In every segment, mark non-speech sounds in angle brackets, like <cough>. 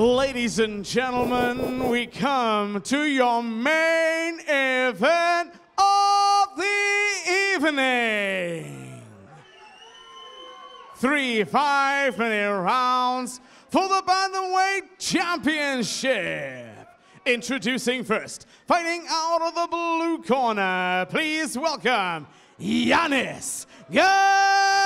Ladies and gentlemen, we come to your main event of the evening. Three five minute rounds for the Bantamweight Championship. Introducing first, fighting out of the blue corner, please welcome Yanis Ghemmouri.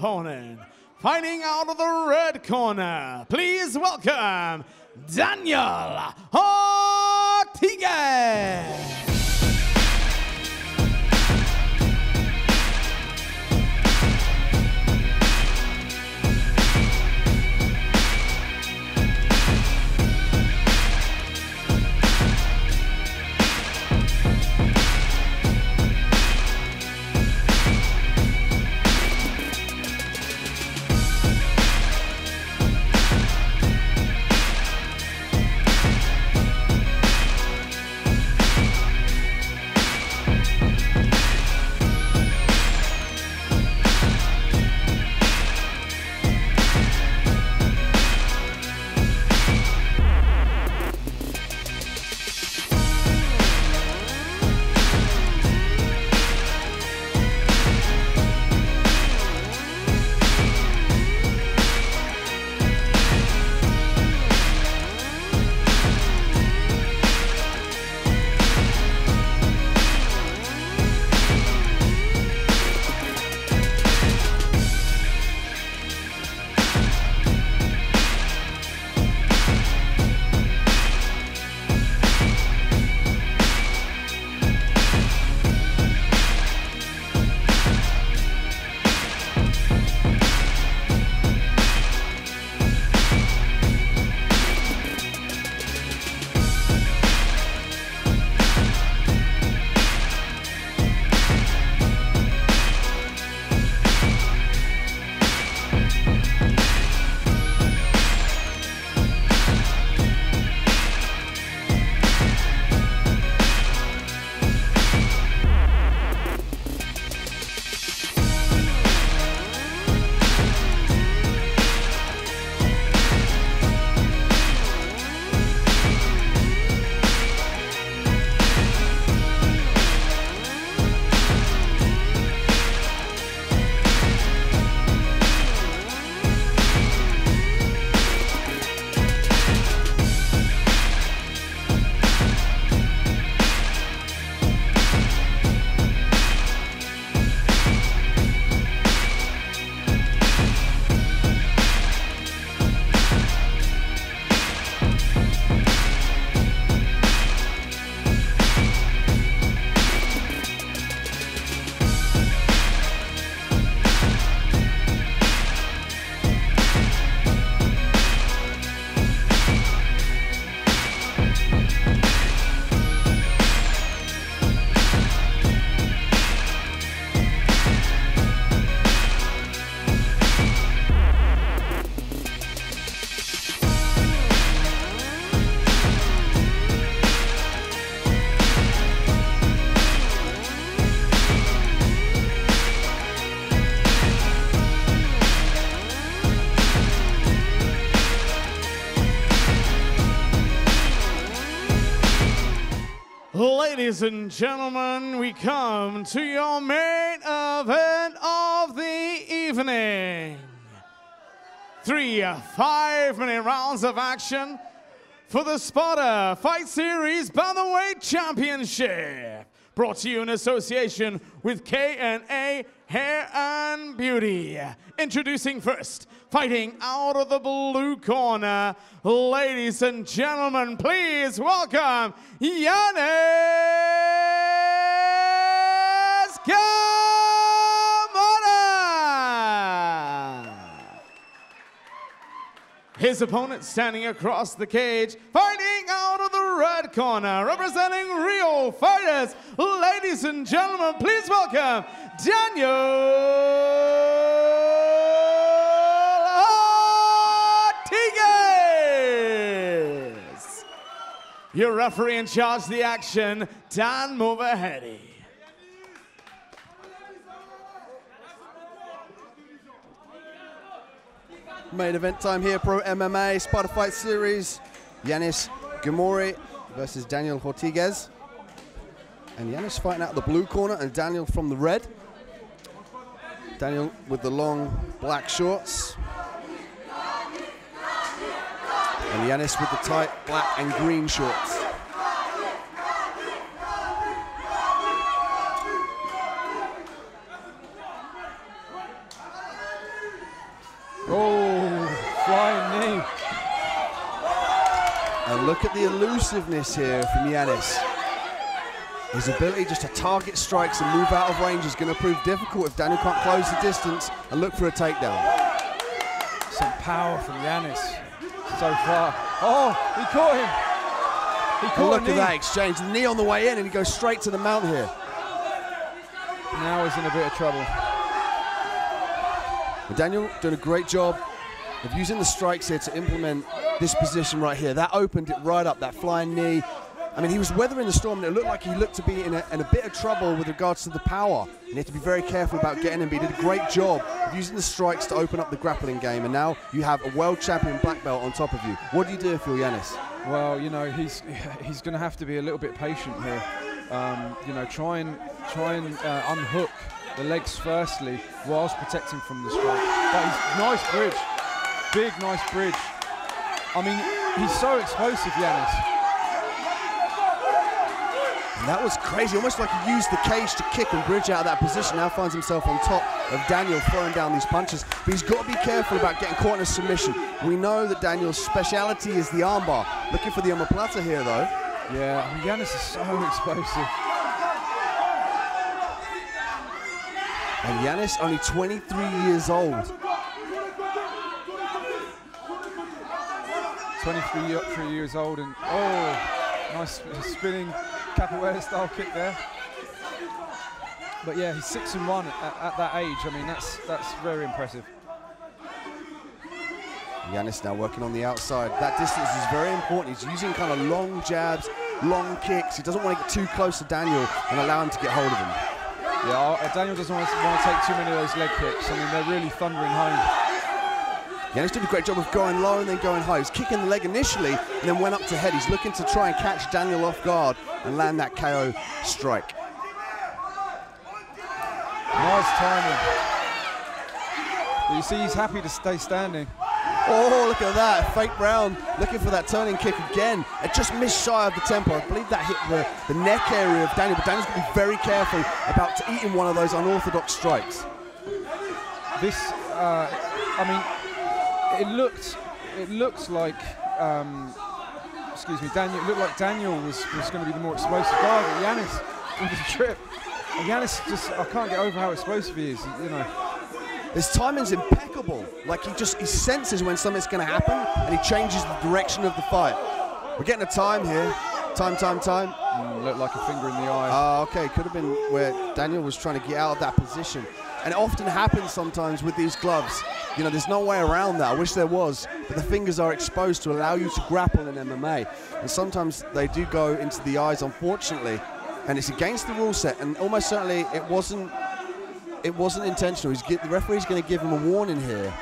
Opponent, fighting out of the red corner, please welcome Daniel Hortegas. Ladies and gentlemen, we come to your main event of the evening. Three five minute rounds of action for the Sparta Fight Series Bantamweight Championship. Brought to you in association with K&A Hair and Beauty. Introducing first, fighting out of the blue corner, ladies and gentlemen, please welcome Kamara. His opponent standing across the cage, fighting out of the red corner, representing Rio Fighters. Ladies and gentlemen, please welcome Daniel Hortegas. Your referee in charge of the action, Dan Mulvahedi. Main event time here, Pro MMA, Sparta Fight Series. Yanis Ghemmouri versus Daniel Hortegas. And Yanis fighting out the blue corner and Daniel from the red. Daniel with the long black shorts. And Yanis with the tight black and green shorts. Oh, flying knee. And look at the elusiveness here from Yanis. His ability just to target strikes and move out of range is going to prove difficult if Daniel can't close the distance and look for a takedown. Some power from Yanis so far. Oh, he caught him. He And caught look at that exchange. The knee on the way in and he goes straight to the mount here. Now he's in a bit of trouble. But Daniel doing a great job of using the strikes here to implement this position right here. That opened it right up, that flying knee. I mean, he was weathering the storm, and it looked like he looked to be in a, in a bit of trouble with regards to the power. You need to be very careful about getting him, but he did a great job of using the strikes to open up the grappling game, and now you have a world champion black belt on top of you. What do you do if you're Yanis? Well, you know, he's <laughs> he's going to have to be a little bit patient here. Um, you know, try and try and uh, unhook the legs firstly, whilst protecting from the strike. But he's nice bridge, big nice bridge. I mean, he's so explosive, Yanis. And that was crazy, almost like he used the cage to kick and bridge out of that position. Now finds himself on top of Daniel throwing down these punches. But he's got to be careful about getting caught in a submission. We know that Daniel's speciality is the armbar. Looking for the omoplata here, though. Yeah, I mean, Yanis is so <laughs> explosive. And Yanis, only 23 years old. 23 year- three years old and oh, nice spinning capoeira style kick there. But yeah, he's six and one at, at that age. I mean, that's that's very impressive. Yanis now working on the outside. That distance is very important. He's using kind of long jabs, long kicks. He doesn't want to get too close to Daniel and allow him to get hold of him. Yeah, uh, Daniel doesn't want to, want to take too many of those leg kicks. I mean, they're really thundering home. Yanis did a great job of going low and then going high. He was kicking the leg initially and then went up to head. He's looking to try and catch Daniel off guard and land that KO strike. Nice timing. But you see, he's happy to stay standing. Oh, look at that. Fake round. looking for that turning kick again. It just missed shy of the tempo. I believe that hit the, the neck area of Daniel, but Daniel's going to be very careful about eating one of those unorthodox strikes. This, uh, I mean, it looked, it looked like, um, excuse me, Daniel. It looked like Daniel was, was going to be the more explosive guy, but Yanis with the trip. And Yanis just, I can't get over how explosive he is. You know, His timing's impeccable. Like he just he senses when something's going to happen and he changes the direction of the fight. We're getting a time here. Time, time, time. Mm, looked like a finger in the eye. Oh, okay. Could have been where Daniel was trying to get out of that position. And it often happens sometimes with these gloves. You know, there's no way around that. I wish there was. But the fingers are exposed to allow you to grapple in MMA. And sometimes they do go into the eyes, unfortunately. And it's against the rule set. And almost certainly it wasn't it wasn't intentional. He's the referee's going to give him a warning here.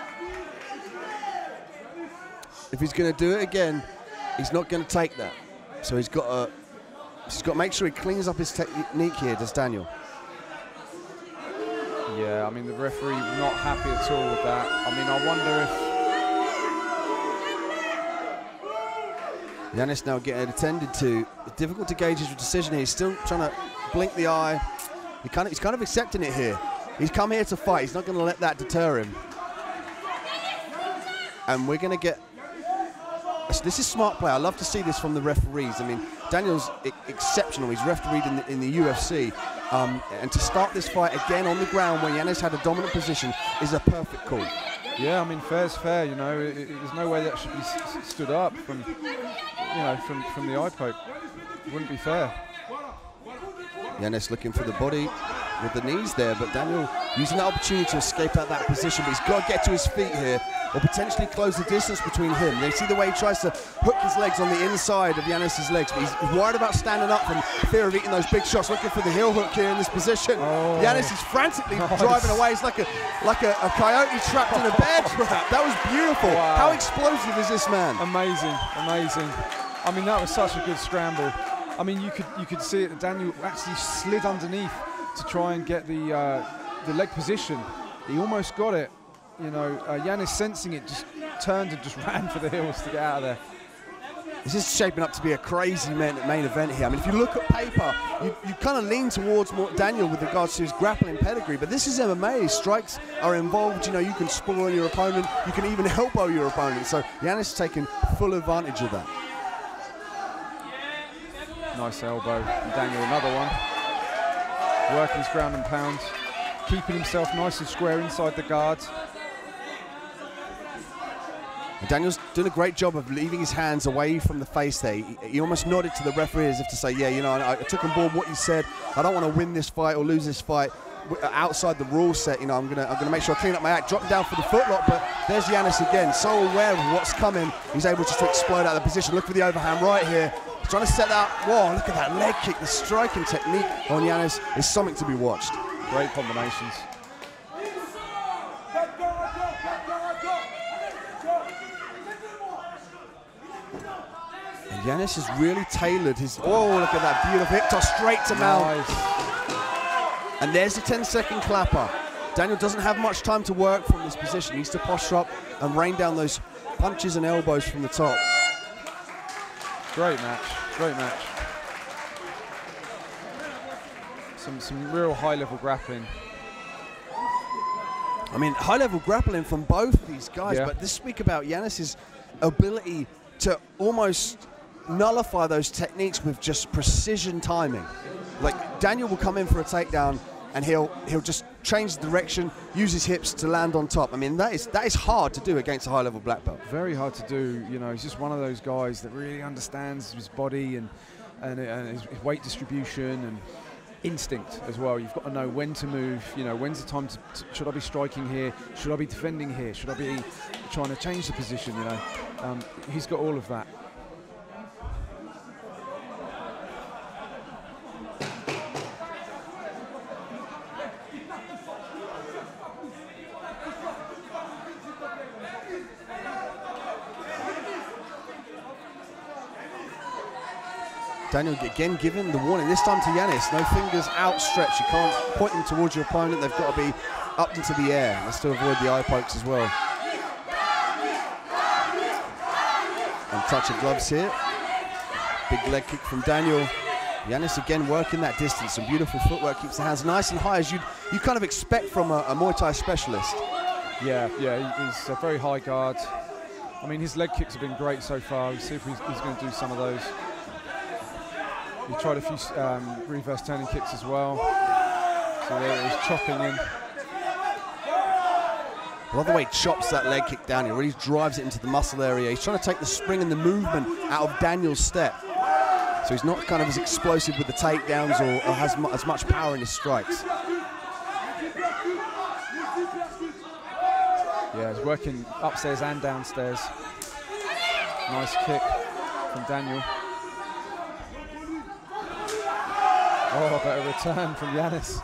If he's going to do it again, he's not going to take that. So he's got to He's got to make sure he cleans up his technique here, does Daniel. Yeah, I mean, the referee not happy at all with that. I mean, I wonder if... Yanis now getting attended to. Difficult to gauge his decision here. He's still trying to blink the eye. He kind of, he's kind of accepting it here. He's come here to fight. He's not going to let that deter him. And we're going to get... This is smart play. I love to see this from the referees. I mean, Daniel's exceptional. He's refereed in the, in the UFC. Um, and to start this fight again on the ground where Yanis had a dominant position is a perfect call. Yeah, I mean, fair's fair, you know. It, it, there's no way that should be stood up from, you know, from, from the eye poke. Wouldn't be fair. Yanis looking for the body with the knees there, but Daniel using that opportunity to escape out that position, but he's got to get to his feet here or potentially close the distance between him. They see the way he tries to hook his legs on the inside of Yanis's legs, but he's worried about standing up from fear of eating those big shots, looking for the heel hook here in this position. Oh. Yanis is frantically <laughs> driving away. It's like a like a, a coyote trapped in a <laughs> bear trap. That was beautiful. Wow. How explosive is this man? Amazing, amazing. I mean, that was such a good scramble. I mean, you could you could see it. Daniel actually slid underneath to try and get the uh, the leg position. He almost got it, you know, uh, Yanis sensing it just turned and just <laughs> ran for the hills to get out of there. This is shaping up to be a crazy main, main event here. I mean, if you look at paper, you, you kind of lean towards more Daniel with regards to his grappling pedigree, but this is MMA. Strikes are involved. You know, you can spoil your opponent. You can even elbow your opponent. So Yanis taking full advantage of that. Nice elbow. And Daniel, another one. Working his ground and pound. Keeping himself nice and square inside the guard. And Daniel's doing a great job of leaving his hands away from the face there. He, he almost nodded to the referee as if to say, yeah, you know, I, I took on board what you said. I don't want to win this fight or lose this fight uh, outside the rule set. You know, I'm gonna I'm gonna make sure I clean up my act, drop down for the footlock. But there's Yanis again, so aware of what's coming. He's able just to explode out of the position. Look for the overhand right here. Trying to set that. Whoa! Look at that leg kick. The striking technique on Yanis is something to be watched. Great combinations. Yanis has really tailored his, oh, look at that beautiful hip toss straight to mount. Nice. And there's the 10 second clapper. Daniel doesn't have much time to work from this position. He needs to posture up and rain down those punches and elbows from the top. Great match, great match. Some, some real high level grappling. I mean, high level grappling from both these guys, yeah. but this speak about Yanis's ability to almost nullify those techniques with just precision timing. Like Daniel will come in for a takedown and he'll he'll just change the direction, use his hips to land on top. I mean, that is that is hard to do against a high-level black belt. Very hard to do. You know, he's just one of those guys that really understands his body and and, and his, weight distribution and instinct as well. You've got to know when to move. You know, when's the time to, to, should I be striking here? Should I be defending here? Should I be trying to change the position? You know, um, he's got all of that. Daniel again giving the warning, this time to Yanis. No fingers outstretched. You can't point them towards your opponent. They've got to be up into the air. That's to avoid the eye pokes as well. And touch of gloves here. Big leg kick from Daniel. Yanis again working that distance. Some beautiful footwork. Keeps the hands nice and high as you you kind of expect from a, a Muay Thai specialist. Yeah, yeah, he's a very high guard. I mean, his leg kicks have been great so far. We'll see if he's, he's going to do some of those. He tried a few um, reverse turning kicks as well. So there he's chopping in. I love the way he chops that leg kick down. He really drives it into the muscle area. He's trying to take the spring and the movement out of Daniel's step. So he's not kind of as explosive with the takedowns or, or has mu as much power in his strikes. Yeah, he's working upstairs and downstairs. Nice kick from Daniel. Oh, but a return from Yanis.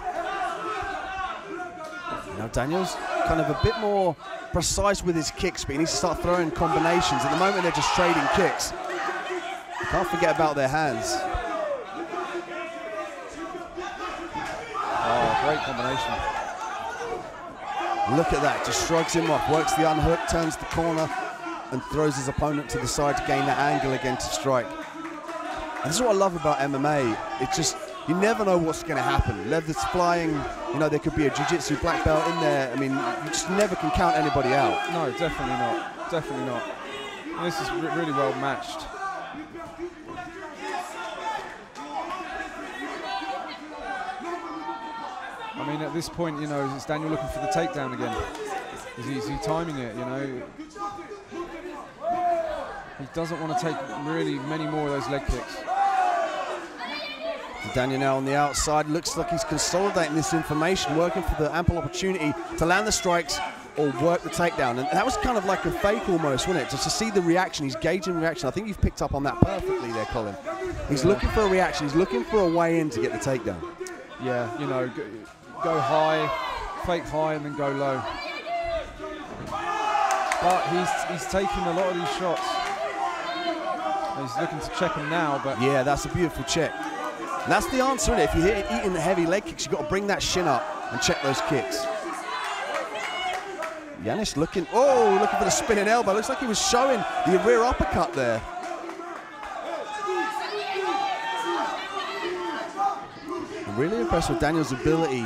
Now Daniels kind of a bit more precise with his kicks, but He needs to start throwing combinations. At the moment, they're just trading kicks. Can't forget about their hands. Oh, great combination. Look at that, just shrugs him off, works the unhook, turns the corner, and throws his opponent to the side to gain that angle again to strike. And this is what I love about MMA. It just you never know what's going to happen. Leather's flying, you know, there could be a jiu-jitsu black belt in there. I mean, you just never can count anybody out. No, definitely not. Definitely not. This is re really well matched. I mean, at this point, you know, is Daniel looking for the takedown again? Is he, is he timing it, you know? He doesn't want to take really many more of those leg kicks. Daniel now on the outside. Looks like he's consolidating this information, working for the ample opportunity to land the strikes or work the takedown. And that was kind of like a fake almost, wasn't it? Just to see the reaction. He's gauging reaction. I think you've picked up on that perfectly there, Colin. He's yeah. looking for a reaction. He's looking for a way in to get the takedown. Yeah, you know, go, go high, fake high, and then go low. But he's, he's taking a lot of these shots. He's looking to check him now, but... Yeah, that's a beautiful check. That's the answer, If you're eating the heavy leg kicks, you've got to bring that shin up and check those kicks. Yanis looking, oh, looking for the spinning elbow. Looks like he was showing the rear uppercut there. I'm really impressed with Daniel's ability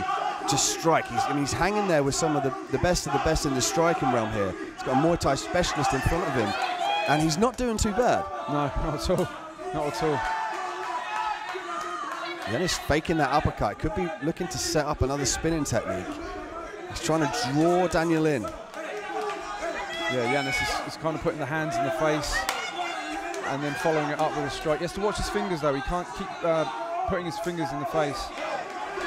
to strike. He's, I mean, he's hanging there with some of the, the best of the best in the striking realm here. He's got a Muay Thai specialist in front of him, and he's not doing too bad. No, not at all. Not at all. Yanis faking that uppercut. Could be looking to set up another spinning technique. He's trying to draw Daniel in. Yeah, Yanis is, is kind of putting the hands in the face and then following it up with a strike. He has to watch his fingers though. He can't keep uh, putting his fingers in the face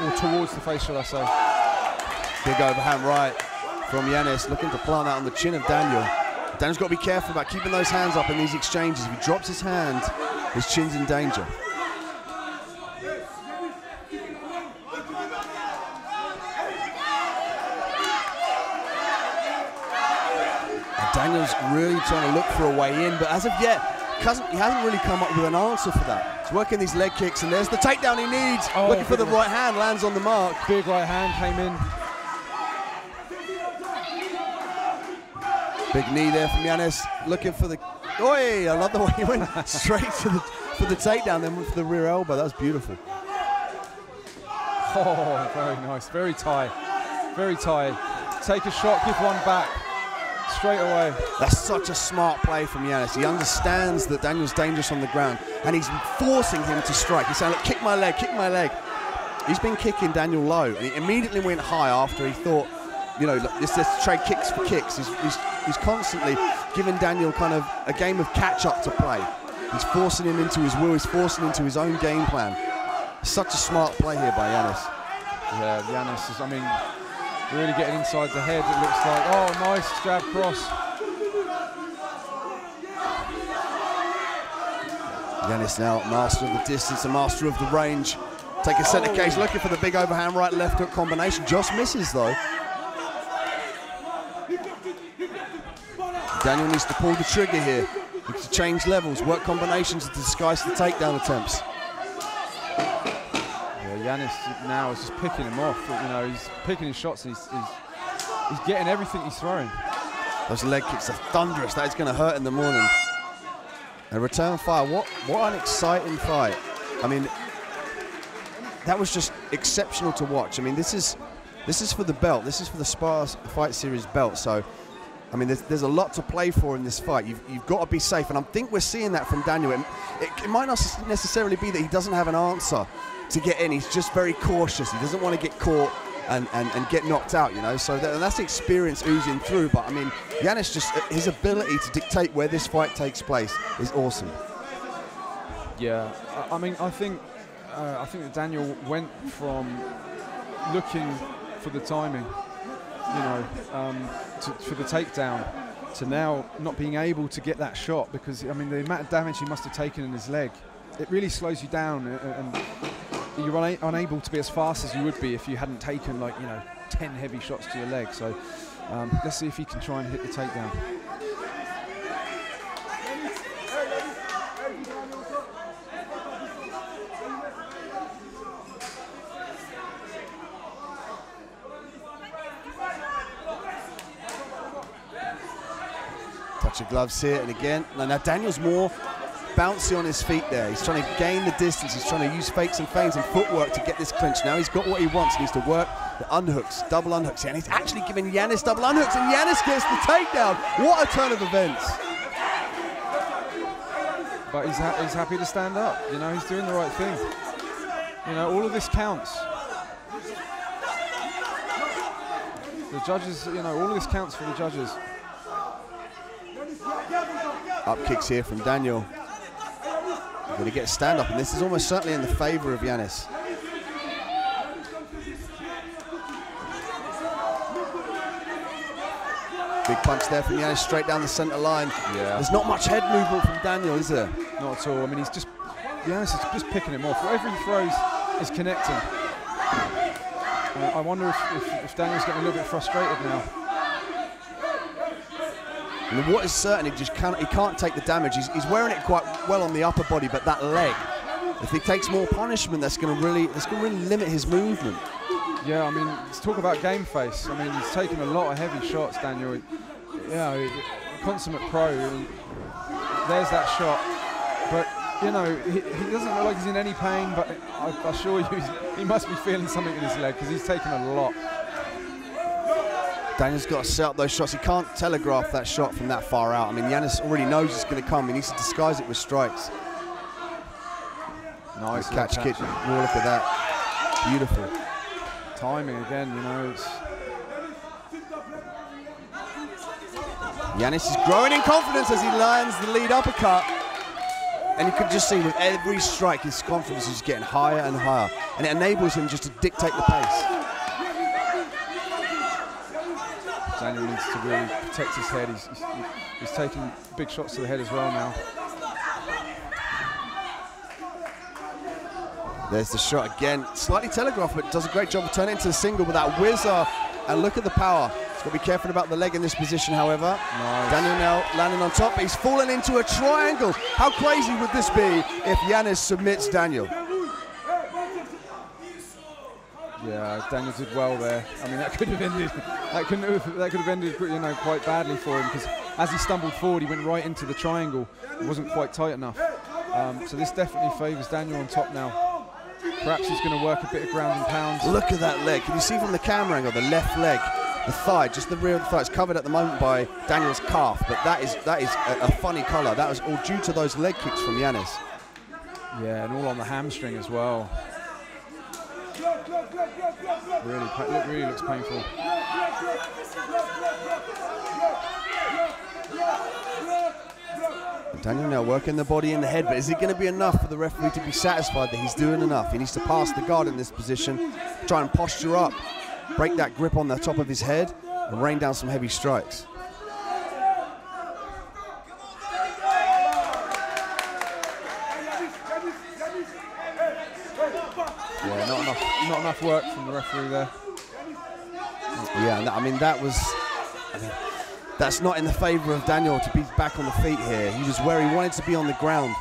or towards the face, shall I say. Big overhand right from Yanis, looking to plant that on the chin of Daniel. Daniel's got to be careful about keeping those hands up in these exchanges. If he drops his hand, his chin's in danger. Daniel's really trying to look for a way in, but as of yet, he hasn't really come up with an answer for that. He's working these leg kicks, and there's the takedown he needs. Oh, Looking for the right hand, lands on the mark. Big right hand came in. Big knee there from Yanis, looking for the. Oi! I love the way he went <laughs> straight to the for the takedown, then went for the rear elbow. That was beautiful. Oh, very nice, very tight. very tight. Take a shot, give one back straight away. That's such a smart play from Yanis. He understands that Daniel's dangerous on the ground, and he's forcing him to strike. He's saying, look, kick my leg, kick my leg. He's been kicking Daniel low, and he immediately went high after he thought, you know, look, this is trade kicks for kicks. He's, he's, he's constantly giving Daniel kind of a game of catch-up to play. He's forcing him into his will. He's forcing him into his own game plan. Such a smart play here by Yanis. Yeah, Yanis is, I mean, Really getting inside the head, it looks like. Oh, nice jab cross. Yanis now master of the distance, a master of the range. Taking center oh. cage, looking for the big overhand right left hook combination. Just misses though. Daniel needs to pull the trigger here. Needs to change levels, work combinations to disguise the takedown attempts. Yanis now is just picking him off. You know, he's picking his shots he's, he's, he's getting everything he's throwing. Those leg kicks are thunderous. That is going to hurt in the morning. A return fire. What what an exciting fight. I mean, that was just exceptional to watch. I mean, this is this is for the belt. This is for the Sparta Fight Series belt. So, I mean, there's, there's a lot to play for in this fight. You've, you've got to be safe, and I think we're seeing that from Daniel. It, it, it might not necessarily be that he doesn't have an answer to get in. He's just very cautious. He doesn't want to get caught and, and, and get knocked out, you know. So that, that's the experience oozing through. But I mean, Yanis just his ability to dictate where this fight takes place is awesome. Yeah, I, I mean, I think uh, I think that Daniel went from looking for the timing, you know, um, to, for the takedown, to now not being able to get that shot because I mean the amount of damage he must have taken in his leg, it really slows you down and you're una unable to be as fast as you would be if you hadn't taken like you know 10 heavy shots to your leg. So um, let's see if he can try and hit the takedown. Touch of gloves here, and again, now, now Daniel's more bouncy on his feet there. He's trying to gain the distance. He's trying to use fakes and feints and footwork to get this clinch. Now he's got what he wants. He needs to work the unhooks, double unhooks. And he's actually giving Yanis double unhooks, and Yanis gets the takedown. What a turn of events. But he's, ha he's happy to stand up. You know, he's doing the right thing. You know, all of this counts. The judges, you know, all of this counts for the judges. Up kicks here from Daniel. Going to get a stand up, and this is almost certainly in the favor of Yanis. Big punch there from Yanis straight down the centre line. Yeah. There's not much head movement from Daniel, is there? Not at all. I mean, he's just, Yanis is just picking him off. Whatever he throws is connecting. Uh, I wonder if, if, if Daniel's getting a little bit frustrated now. And what is certain, he just can't, he can't take the damage. He's, he's wearing it quite well on the upper body, but that leg, if he takes more punishment, that's going to really, that's going to really limit his movement. Yeah, I mean, let's talk about game face. I mean, he's taken a lot of heavy shots, Daniel. Yeah, he- consummate pro. There's that shot. But, you know, he, he doesn't look like he's in any pain, but I, I assure you, <laughs> he must be feeling something in his leg because he's taken a lot. Daniel's got to set up those shots. He can't telegraph that shot from that far out. I mean, Yanis already knows it's going to come. He needs to disguise it with strikes. Nice catch, little kick. Oh, look at that. Beautiful. Timing again, you know. It's, Yanis is growing in confidence as he lands the lead uppercut. And you can just see with every strike, his confidence is getting higher and higher. And it enables him just to dictate the pace. Daniel needs to really protect his head. He's, he's, he's taking big shots to the head as well now. There's the shot again. Slightly telegraphed, but does a great job of turning into a single with that whizzer. And look at the power. He's got to be careful about the leg in this position, however. Nice. Daniel now landing on top. He's fallen into a triangle. How crazy would this be if Yanis submits Daniel? Yeah, Daniel did well there. I mean, that could have ended. That could have. That could have ended, you know, quite badly for him because as he stumbled forward, he went right into the triangle. It wasn't quite tight enough. Um, so this definitely favours Daniel on top now. Perhaps he's going to work a bit of ground and pounds. Look at that leg. Can you see from the camera angle the left leg, the thigh, just the rear of the thigh? It's covered at the moment by Daniel's calf, but that is that is a, a funny colour. That was all due to those leg kicks from Yanis. Yeah, and all on the hamstring as well. Really, really looks painful. Daniel now working the body and the head, but is it going to be enough for the referee to be satisfied that he's doing enough? He needs to pass the guard in this position, try and posture up, break that grip on the top of his head, and rain down some heavy strikes. Yeah, not enough, not enough work from the referee there. Yeah, and I mean that was. I mean, that's not in the favour of Daniel to be back on the feet here. He was where he wanted to be on the ground,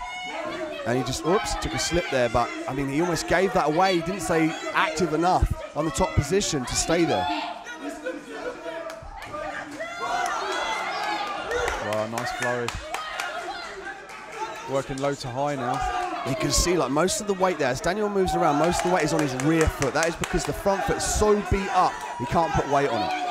and he just oops took a slip there. But I mean, he almost gave that away. He didn't stay active enough on the top position to stay there. Wow, nice flurry. Working low to high now. You can see like most of the weight there, as Daniel moves around, most of the weight is on his rear foot. That is because the front foot is so beat up, he can't put weight on it.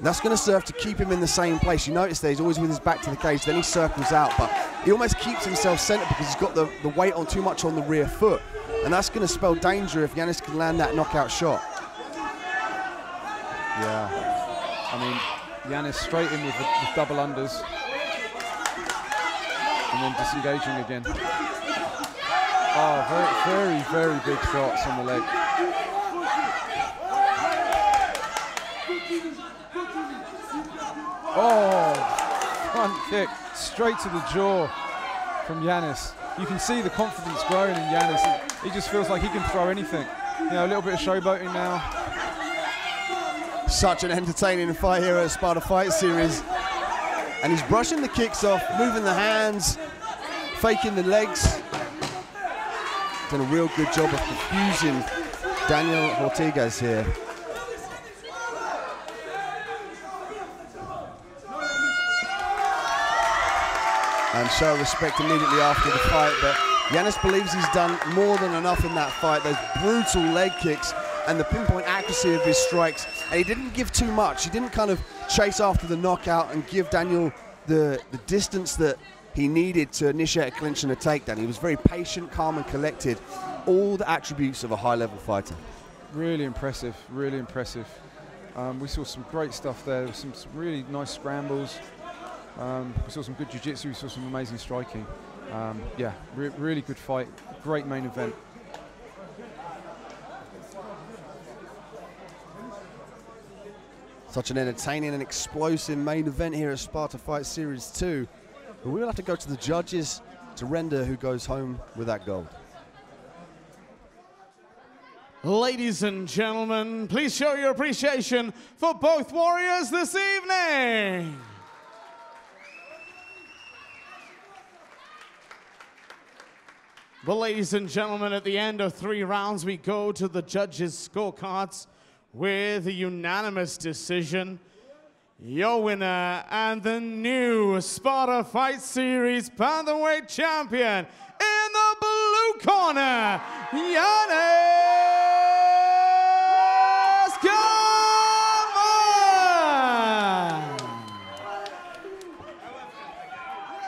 That's going to serve to keep him in the same place. You notice there, he's always with his back to the cage, then he circles out, but he almost keeps himself centered because he's got the, the weight on too much on the rear foot. And that's going to spell danger if Yanis can land that knockout shot. Yeah. I mean, Yanis straight in with the with double unders. And then disengaging again. Oh, very, very, very big shots on the leg. Oh, front kick straight to the jaw from Yanis. You can see the confidence growing in Yanis. He just feels like he can throw anything. You know, a little bit of showboating now. Such an entertaining fight here at Sparta Fight Series. And he's brushing the kicks off, moving the hands, faking the legs. Done a real good job of confusing Daniel Hortegas here. and show respect immediately after the fight. But Yanis believes he's done more than enough in that fight. Those brutal leg kicks and the pinpoint accuracy of his strikes. And he didn't give too much. He didn't kind of chase after the knockout and give Daniel the, the distance that he needed to initiate a clinch and a takedown. He was very patient, calm, and collected. All the attributes of a high level fighter. Really impressive, really impressive. Um, we saw some great stuff there, some, some really nice scrambles. Um, we saw some good jiu-jitsu, we saw some amazing striking. Um, yeah, re really good fight, great main event. Such an entertaining and explosive main event here at Sparta Fight Series 2. But we'll have to go to the judges to render who goes home with that gold. Ladies and gentlemen, please show your appreciation for both warriors this evening. But ladies and gentlemen, at the end of three rounds, we go to the judges' scorecards with a unanimous decision. Your winner and the new Sparta Fight Series Bantamweight champion in the blue corner, Yanis!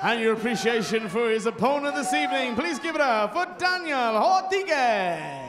And your appreciation for his opponent this evening, please give it up for Daniel Rodriguez.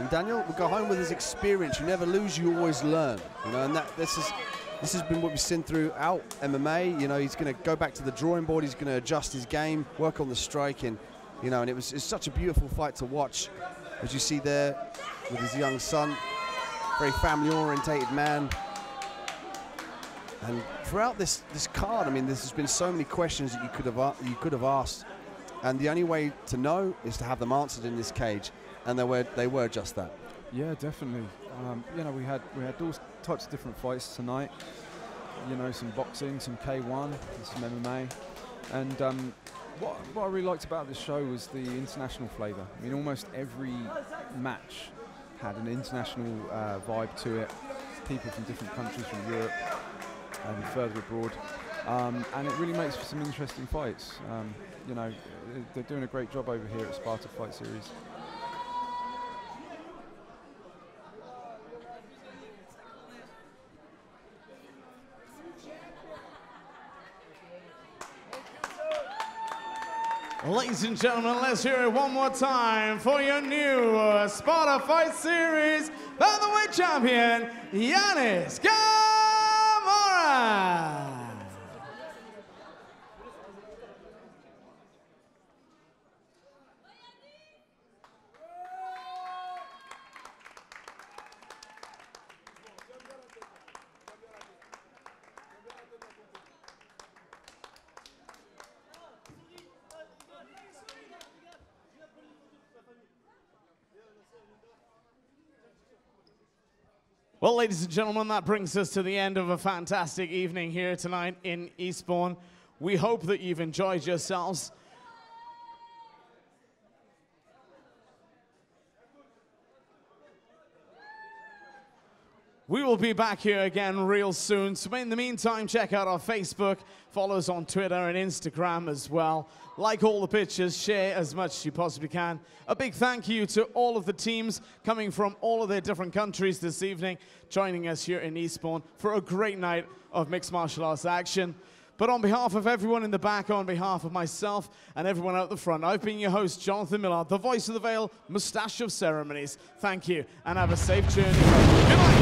And Daniel will go home with his experience. You never lose, you always learn. You know, and that this is this has been what we've seen throughout MMA. You know, he's going to go back to the drawing board. He's going to adjust his game, work on the striking. You know, and it was it's such a beautiful fight to watch, as you see there with his young son, very family-orientated man. And throughout this this card, I mean, there's been so many questions that you could have you could have asked, and the only way to know is to have them answered in this cage, and they were they were just that. Yeah, definitely. Um, you know, we had we had all types of different fights tonight. You know, some boxing, some K1, and some MMA, and um, what what I really liked about this show was the international flavour. I mean, almost every match had an international uh, vibe to it. People from different countries from Europe and further abroad, um, and it really makes for some interesting fights. Um, you know, they're doing a great job over here at Sparta Fight Series. Ladies and gentlemen, let's hear it one more time for your new uh, Sparta Fight Series Bantamweight champion, Yanis Ghemmouri. Well, ladies and gentlemen, that brings us to the end of a fantastic evening here tonight in Eastbourne. We hope that you've enjoyed yourselves. We will be back here again real soon. So, in the meantime, check out our Facebook, follow us on Twitter and Instagram as well. Like all the pictures, share as much as you possibly can. A big thank you to all of the teams coming from all of their different countries this evening, joining us here in Eastbourne for a great night of mixed martial arts action. But on behalf of everyone in the back, on behalf of myself and everyone out the front, I've been your host, Jonathan Miller, the voice of the veil, mustache of ceremonies. Thank you, and have a safe journey. Good night.